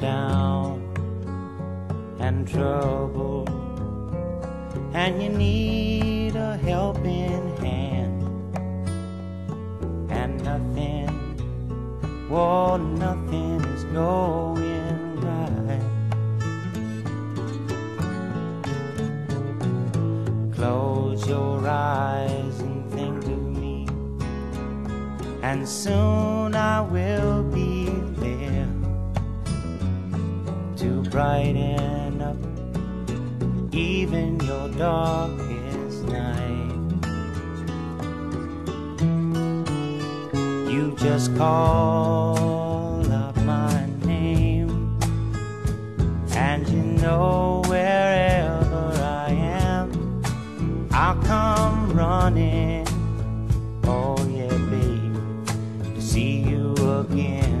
down and trouble, and you need a helping hand. And nothing, well, nothing is going right. Close your eyes and think of me, and soon I will brighten up even your darkest night. You just call up my name, and you know wherever I am, I'll come running. Oh, yeah, baby, to see you again.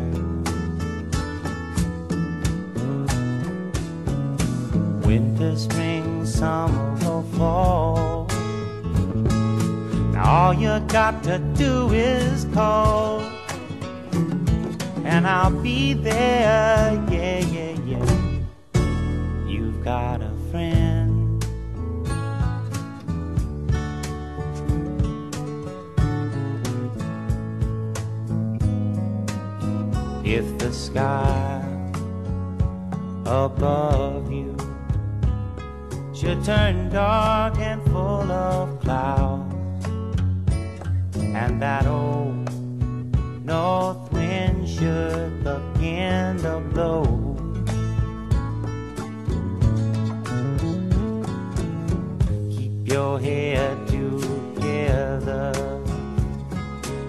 All you got to do is call, and I'll be there. Yeah, yeah, yeah. You've got a friend. If the sky above you should turn dark and full of clouds, and that old north wind should begin to blow. Keep your head together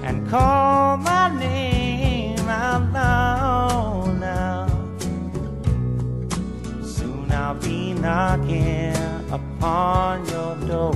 and call my name out loud now. Soon I'll be knocking upon your door.